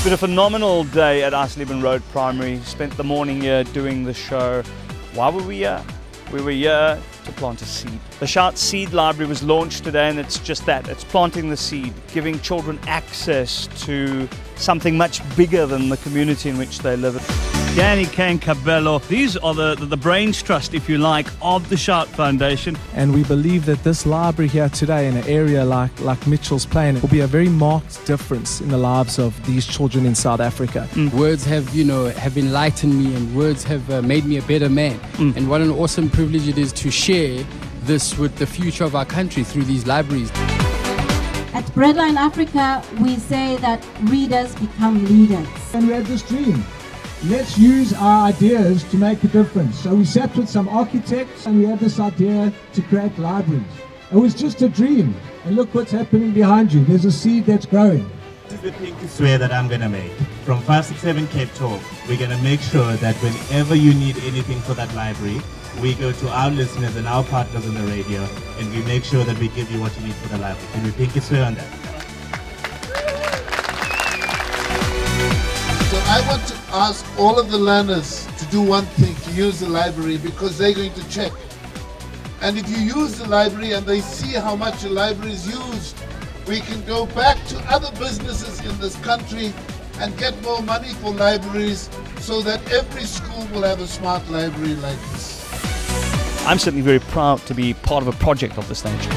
It's been a phenomenal day at Eisleben Road Primary. Spent the morning here doing the show. Why were we here? We were here to plant a seed. The Shout Seed Library was launched today, and it's just that it's planting the seed, giving children access to something much bigger than the community in which they live. Danny Kane Kabelo, these are the, the, the brains trust, if you like, of the Shout Foundation. And we believe that this library here today in an area like, like Mitchell's Plain will be a very marked difference in the lives of these children in South Africa. Mm. Words have, you know, have enlightened me and words have uh, made me a better man. Mm. And what an awesome privilege it is to share this with the future of our country through these libraries. At Breadline Africa, we say that readers become leaders. And we had this dream. Let's use our ideas to make a difference. So we sat with some architects and we had this idea to create libraries. It was just a dream. And look what's happening behind you. There's a seed that's growing. This is the to swear that I'm going to make. From 567 CapeTalk, we're going to make sure that whenever you need anything for that library, we go to our listeners and our partners on the radio and we make sure that we give you what you need for the library. And we pinky swear on that. Ask all of the learners to do one thing, to use the library because they're going to check. And if you use the library and they see how much the library is used, we can go back to other businesses in this country and get more money for libraries so that every school will have a smart library like this. I'm certainly very proud to be part of a project of this nature.